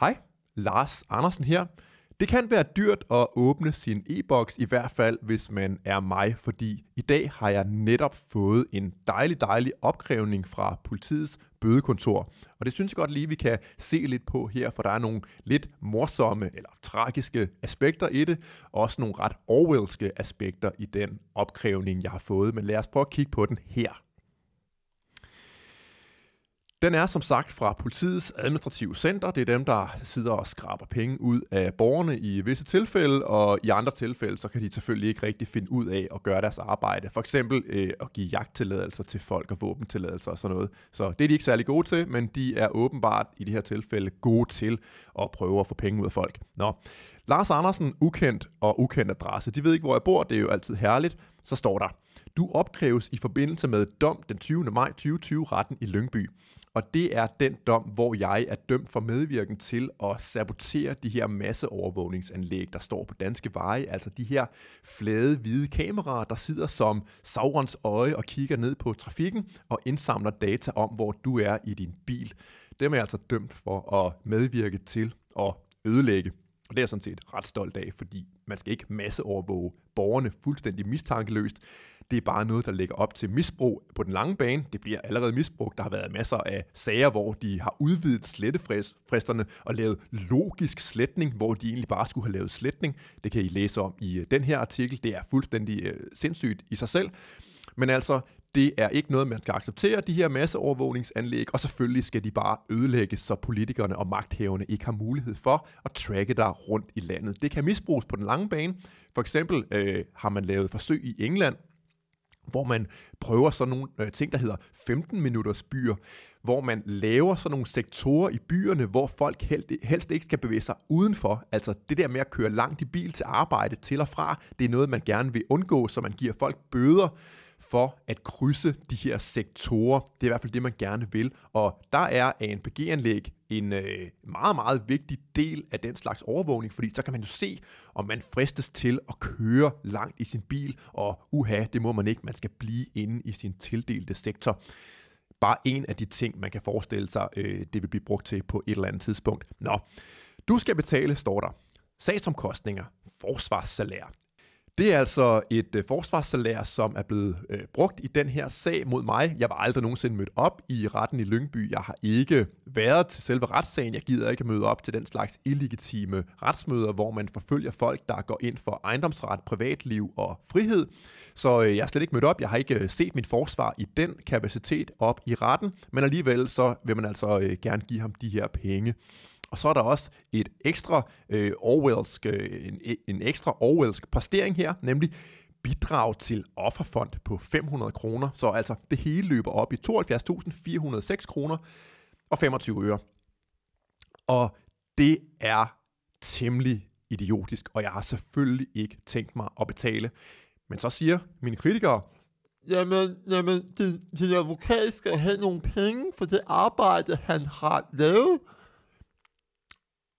Hej, Lars Andersen her. Det kan være dyrt at åbne sin e-boks, i hvert fald hvis man er mig, fordi i dag har jeg netop fået en dejlig, dejlig opkrævning fra politiets bødekontor. Og det synes jeg godt lige, vi kan se lidt på her, for der er nogle lidt morsomme eller tragiske aspekter i det, og også nogle ret Orwellske aspekter i den opkrævning, jeg har fået. Men lad os prøve at kigge på den her. Den er som sagt fra politiets administrative center. Det er dem, der sidder og skraber penge ud af borgerne i visse tilfælde, og i andre tilfælde, så kan de selvfølgelig ikke rigtig finde ud af at gøre deres arbejde. For eksempel øh, at give jagttilladelser til folk og våbentilladelser og sådan noget. Så det er de ikke særlig gode til, men de er åbenbart i det her tilfælde gode til at prøve at få penge ud af folk. Nå, Lars Andersen, ukendt og ukendt adresse. De ved ikke, hvor jeg bor, det er jo altid herligt. Så står der, du opkræves i forbindelse med dom den 20. maj 2020 retten i Lyngby. Og det er den dom, hvor jeg er dømt for medvirken til at sabotere de her masseovervågningsanlæg, der står på danske veje. Altså de her flade hvide kameraer, der sidder som Saurons øje og kigger ned på trafikken og indsamler data om, hvor du er i din bil. Dem er jeg altså dømt for at medvirke til at ødelægge. Og det er jeg sådan set ret stolt af, fordi man skal ikke masseovervåge borgerne fuldstændig mistankeløst. Det er bare noget, der lægger op til misbrug på den lange bane. Det bliver allerede misbrugt. Der har været masser af sager, hvor de har udvidet slettefristerne og lavet logisk sletning, hvor de egentlig bare skulle have lavet sletning. Det kan I læse om i øh, den her artikel. Det er fuldstændig øh, sindssygt i sig selv. Men altså, det er ikke noget, man skal acceptere, de her masseovervågningsanlæg, og selvfølgelig skal de bare ødelægges, så politikerne og magthaverne ikke har mulighed for at tracke dig rundt i landet. Det kan misbruges på den lange bane. For eksempel øh, har man lavet forsøg i England, hvor man prøver sådan nogle øh, ting, der hedder 15-minutters byer, hvor man laver sådan nogle sektorer i byerne, hvor folk helst, helst ikke skal bevæge sig udenfor. Altså det der med at køre langt i bil til arbejde til og fra, det er noget, man gerne vil undgå, så man giver folk bøder for at krydse de her sektorer. Det er i hvert fald det, man gerne vil. Og der er ANPG-anlæg en øh, meget, meget vigtig del af den slags overvågning, fordi så kan man jo se, om man fristes til at køre langt i sin bil, og uha, det må man ikke, man skal blive inde i sin tildelte sektor. Bare en af de ting, man kan forestille sig, øh, det vil blive brugt til på et eller andet tidspunkt. Nå, du skal betale, står der. Sagsomkostninger, forsvarssalær, det er altså et øh, forsvarssalær, som er blevet øh, brugt i den her sag mod mig. Jeg var aldrig nogensinde mødt op i retten i Lyngby. Jeg har ikke været til selve retssagen. Jeg gider ikke møde op til den slags illegitime retsmøder, hvor man forfølger folk, der går ind for ejendomsret, privatliv og frihed. Så øh, jeg er slet ikke mødt op. Jeg har ikke øh, set mit forsvar i den kapacitet op i retten, men alligevel så vil man altså øh, gerne give ham de her penge. Og så er der også et ekstra øh, Orwellsk, øh, en, en ekstra Orwellsk postering her, nemlig bidrag til offerfond på 500 kroner. Så altså det hele løber op i 72.406 kroner og 25 øre. Og det er temmelig idiotisk, og jeg har selvfølgelig ikke tænkt mig at betale. Men så siger mine kritikere, jamen, jamen din, din advokat skal have nogle penge for det arbejde, han har lavet.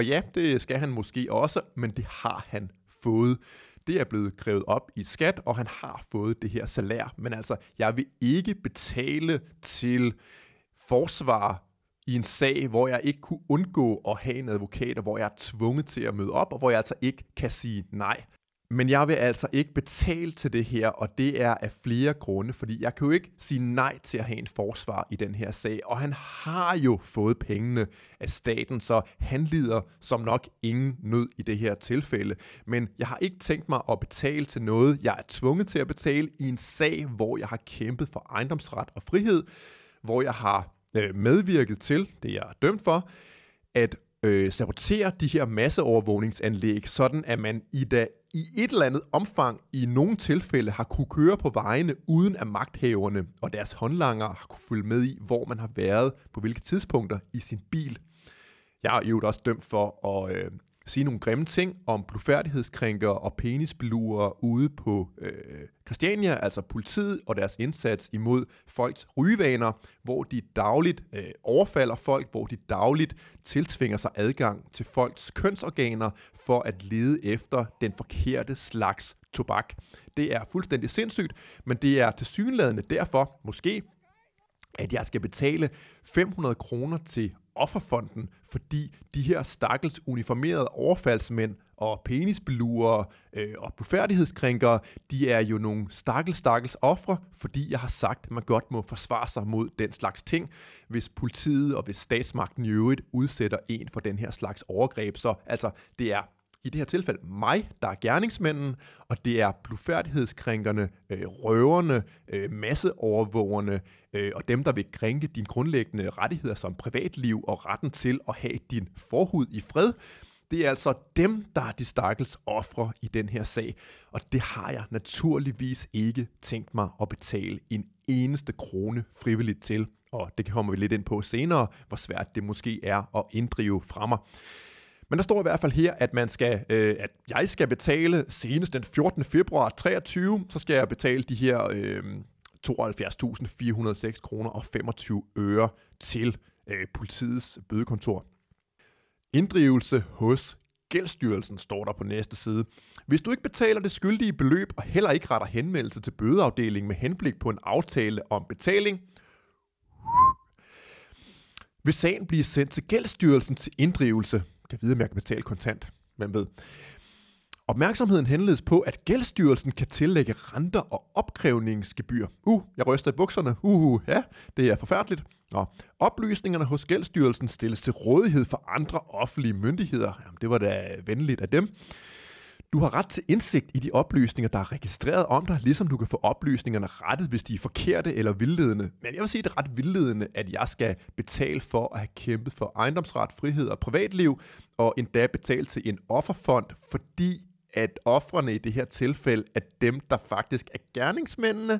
Og ja, det skal han måske også, men det har han fået. Det er blevet krævet op i skat, og han har fået det her salær. Men altså, jeg vil ikke betale til forsvar i en sag, hvor jeg ikke kunne undgå at have en advokat, og hvor jeg er tvunget til at møde op, og hvor jeg altså ikke kan sige nej. Men jeg vil altså ikke betale til det her, og det er af flere grunde, fordi jeg kan jo ikke sige nej til at have en forsvar i den her sag, og han har jo fået pengene af staten, så han lider som nok ingen nød i det her tilfælde. Men jeg har ikke tænkt mig at betale til noget, jeg er tvunget til at betale i en sag, hvor jeg har kæmpet for ejendomsret og frihed, hvor jeg har øh, medvirket til, det jeg er dømt for, at øh, sabotere de her masseovervågningsanlæg, sådan at man i da i et eller andet omfang i nogle tilfælde har kunne køre på vejene, uden at magthaverne og deres håndlanger har kunne følge med i, hvor man har været på hvilke tidspunkter i sin bil. Jeg er jo også dømt for at øh, sige nogle grimme ting om blufærdighedskrænkere og penisbluer ude på øh, Christiania, altså politiet og deres indsats imod folks rygevaner, hvor de dagligt øh, overfalder folk, hvor de dagligt tiltvinger sig adgang til folks kønsorganer for at lede efter den forkerte slags tobak. Det er fuldstændig sindssygt, men det er til synlædende derfor, måske, at jeg skal betale 500 kroner til offerfonden, fordi de her stakkels uniformerede overfaldsmænd og penisbeluere øh, og befærdighedskrænkere, de er jo nogle stakkels, stakkels ofre, fordi jeg har sagt, at man godt må forsvare sig mod den slags ting, hvis politiet og hvis statsmagten i øvrigt udsætter en for den her slags overgreb. Så altså, det er i det her tilfælde mig, der er gerningsmanden, og det er blufærdighedskrænkerne, øh, røverne, øh, masseovervågerne øh, og dem, der vil krænke dine grundlæggende rettigheder som privatliv og retten til at have din forhud i fred. Det er altså dem, der er de stakkels ofre i den her sag, og det har jeg naturligvis ikke tænkt mig at betale en eneste krone frivilligt til. Og det kommer vi lidt ind på senere, hvor svært det måske er at inddrive fra mig. Men der står i hvert fald her, at man skal, øh, at jeg skal betale senest den 14. februar 23, så skal jeg betale de her øh, 72.406 kroner og 25 øre til øh, politiets bødekontor. Inddrivelse hos Gældsstyrelsen står der på næste side. Hvis du ikke betaler det skyldige beløb og heller ikke retter henvendelse til bødeafdelingen med henblik på en aftale om betaling, vil sagen blive sendt til Gældsstyrelsen til inddrivelse. Kan vide, om jeg kan betale kontant. Hvem ved? Opmærksomheden henledes på, at gældstyrelsen kan tillægge renter og opkrævningsgebyr. Uh, jeg ryster i bukserne. Uh, uh, ja, det er forfærdeligt. Nå. Oplysningerne hos gældstyrelsen stilles til rådighed for andre offentlige myndigheder. Jamen, det var da venligt af dem. Du har ret til indsigt i de oplysninger, der er registreret om dig, ligesom du kan få oplysningerne rettet, hvis de er forkerte eller vildledende. Men jeg vil sige, det er ret vildledende, at jeg skal betale for at have kæmpet for ejendomsret, frihed og privatliv, og endda betale til en offerfond, fordi at offrene i det her tilfælde er dem, der faktisk er gerningsmændene.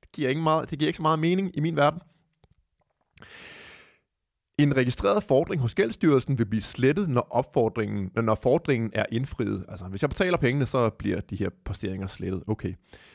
Det giver ikke, meget, det giver ikke så meget mening i min verden. En registreret fordring hos Gældsstyrelsen vil blive slettet, når, opfordringen, når fordringen er indfriet. Altså, hvis jeg betaler pengene, så bliver de her posteringer slettet. Okay.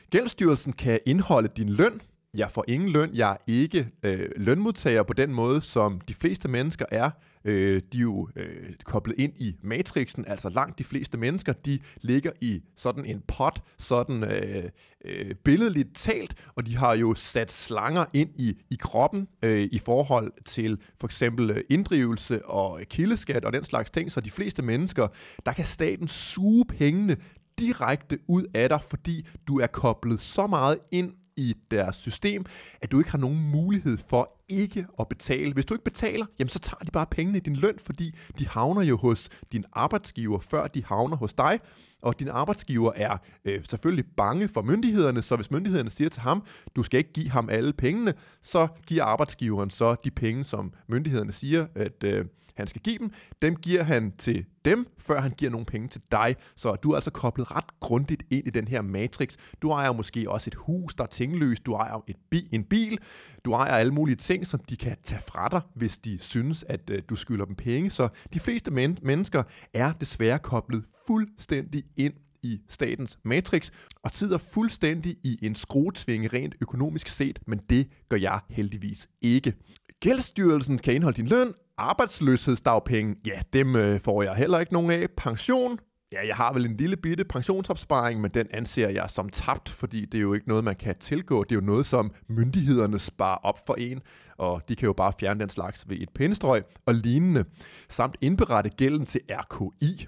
Gældsstyrelsen kan indeholde din løn, jeg får ingen løn, jeg er ikke øh, lønmodtager på den måde, som de fleste mennesker er. Øh, de er jo øh, koblet ind i matrixen, altså langt de fleste mennesker, de ligger i sådan en pot, sådan øh, øh, billedligt talt, og de har jo sat slanger ind i, i kroppen øh, i forhold til for eksempel øh, inddrivelse og kildeskat og den slags ting, så de fleste mennesker, der kan staten suge pengene direkte ud af dig, fordi du er koblet så meget ind i deres system, at du ikke har nogen mulighed for ikke at betale. Hvis du ikke betaler, jamen så tager de bare pengene i din løn, fordi de havner jo hos din arbejdsgiver, før de havner hos dig. Og din arbejdsgiver er øh, selvfølgelig bange for myndighederne, så hvis myndighederne siger til ham, du skal ikke give ham alle pengene, så giver arbejdsgiveren så de penge, som myndighederne siger, at øh, han skal give dem, dem giver han til dem, før han giver nogle penge til dig. Så du er altså koblet ret grundigt ind i den her matrix. Du ejer måske også et hus, der er tingløst. Du ejer et bi- en bil. Du ejer alle mulige ting, som de kan tage fra dig, hvis de synes, at øh, du skylder dem penge. Så de fleste men- mennesker er desværre koblet fuldstændig ind i statens matrix og sidder fuldstændig i en skruetvinge rent økonomisk set, men det gør jeg heldigvis ikke. Gældsstyrelsen kan indeholde din løn, arbejdsløshedsdagpenge, ja, dem øh, får jeg heller ikke nogen af. Pension, ja, jeg har vel en lille bitte pensionsopsparing, men den anser jeg som tabt, fordi det er jo ikke noget, man kan tilgå. Det er jo noget, som myndighederne sparer op for en, og de kan jo bare fjerne den slags ved et pindestrøg og lignende, samt indberette gælden til RKI.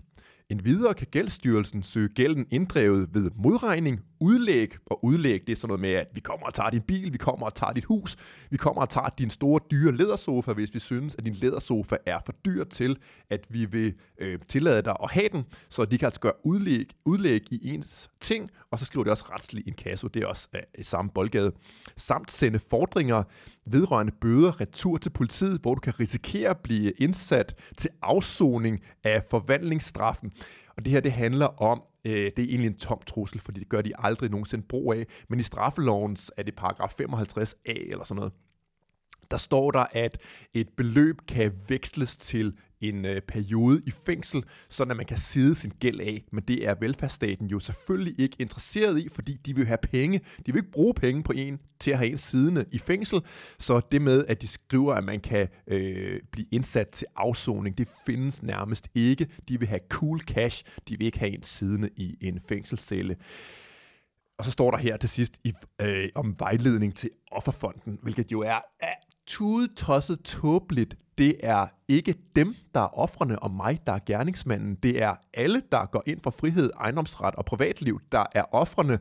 En videre kan gældsstyrelsen søge gælden inddrevet ved modregning, udlæg, og udlæg det er sådan noget med, at vi kommer og tager din bil, vi kommer og tager dit hus, vi kommer og tager din store dyre lædersofa, hvis vi synes, at din lædersofa er for dyr til, at vi vil øh, tillade dig at have den, så de kan altså gøre udlæg, udlæg i ens ting, og så skriver de også retslig en kasse, det er også øh, i samme boldgade, samt sende fordringer vedrørende bøder retur til politiet, hvor du kan risikere at blive indsat til afsoning af forvandlingsstraffen. Og det her, det handler om, øh, det er egentlig en tom trussel, fordi det gør de aldrig nogensinde brug af, men i straffelovens er det paragraf 55a eller sådan noget, der står der, at et beløb kan veksles til en øh, periode i fængsel, så at man kan sidde sin gæld af. Men det er velfærdsstaten jo selvfølgelig ikke interesseret i, fordi de vil have penge. De vil ikke bruge penge på en til at have en siddende i fængsel. Så det med, at de skriver, at man kan øh, blive indsat til afsoning, det findes nærmest ikke. De vil have cool cash. De vil ikke have en siddende i en fængselscelle. Og så står der her til sidst i, øh, om vejledning til offerfonden, hvilket jo er, er tudetosset tåbeligt det er ikke dem, der er offrene, og mig, der er gerningsmanden. Det er alle, der går ind for frihed, ejendomsret og privatliv, der er offrene.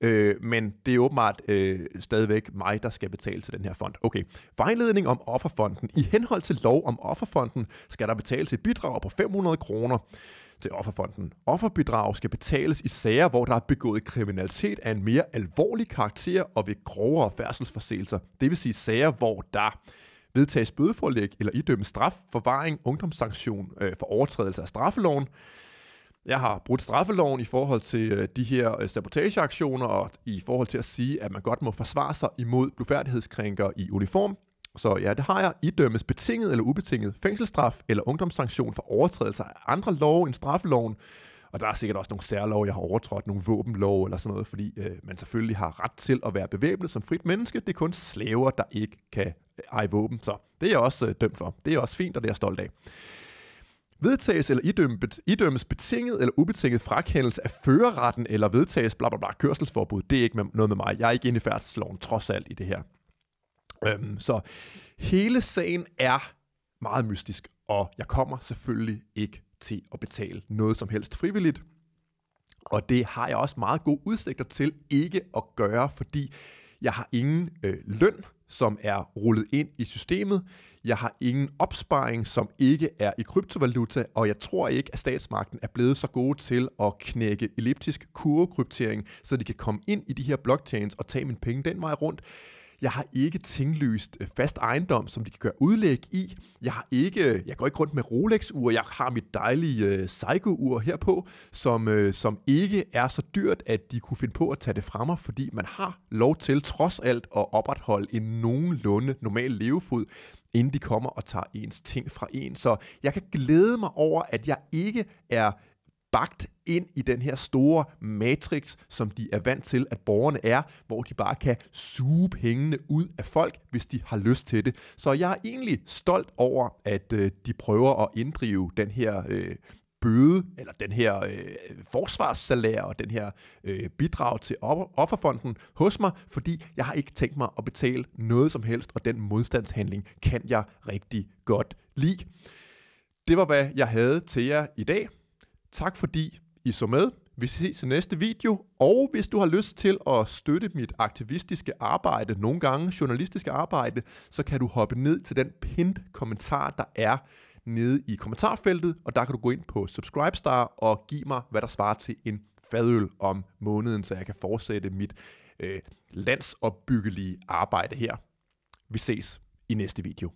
Øh, men det er åbenbart øh, stadigvæk mig, der skal betale til den her fond. Okay, vejledning om offerfonden. I henhold til lov om offerfonden skal der betales et bidrag på 500 kroner til offerfonden. Offerbidrag skal betales i sager, hvor der er begået kriminalitet af en mere alvorlig karakter og ved grovere færdselsforseelser. Det vil sige sager, hvor der vedtages bødeforlæg eller idømmes straf, forvaring, ungdomssanktion øh, for overtrædelse af straffeloven. Jeg har brudt straffeloven i forhold til øh, de her øh, sabotageaktioner og i forhold til at sige, at man godt må forsvare sig imod blufærdighedskrænker i uniform. Så ja, det har jeg. Idømmes betinget eller ubetinget fængselsstraf eller ungdomssanktion for overtrædelser af andre love end straffeloven. Og der er sikkert også nogle særlov, jeg har overtrådt, nogle våbenlov eller sådan noget, fordi øh, man selvfølgelig har ret til at være bevæbnet som frit menneske. Det er kun slaver, der ikke kan øh, eje våben. Så det er jeg også øh, dømt for. Det er også fint, og det er jeg stolt af. Vedtages eller idømmes, idømmes betinget eller ubetinget frakendelse af førerretten eller vedtages bla bla bla kørselsforbud. Det er ikke noget med mig. Jeg er ikke inde i færdselsloven trods alt i det her. Øhm, så hele sagen er meget mystisk, og jeg kommer selvfølgelig ikke til at betale noget som helst frivilligt. Og det har jeg også meget gode udsigter til ikke at gøre, fordi jeg har ingen øh, løn, som er rullet ind i systemet. Jeg har ingen opsparing, som ikke er i kryptovaluta, og jeg tror ikke, at statsmagten er blevet så gode til at knække elliptisk kurvekryptering, så de kan komme ind i de her blockchains og tage mine penge den vej rundt. Jeg har ikke tinglyst øh, fast ejendom, som de kan gøre udlæg i. Jeg har ikke, øh, jeg går ikke rundt med Rolex-ur. Jeg har mit dejlige øh, Seiko-ur herpå, som, øh, som ikke er så dyrt, at de kunne finde på at tage det fra mig, fordi man har lov til trods alt at opretholde en nogenlunde normal levefod inden de kommer og tager ens ting fra en. Så jeg kan glæde mig over, at jeg ikke er bagt ind i den her store matrix, som de er vant til, at borgerne er, hvor de bare kan suge pengene ud af folk, hvis de har lyst til det. Så jeg er egentlig stolt over, at øh, de prøver at inddrive den her øh, bøde, eller den her øh, forsvarssalær og den her øh, bidrag til offerfonden hos mig, fordi jeg har ikke tænkt mig at betale noget som helst, og den modstandshandling kan jeg rigtig godt lide. Det var, hvad jeg havde til jer i dag. Tak fordi I så med. Vi ses i næste video, og hvis du har lyst til at støtte mit aktivistiske arbejde, nogle gange journalistiske arbejde, så kan du hoppe ned til den pinned kommentar, der er nede i kommentarfeltet, og der kan du gå ind på Subscribestar og give mig, hvad der svarer til en fadøl om måneden, så jeg kan fortsætte mit øh, landsopbyggelige arbejde her. Vi ses i næste video.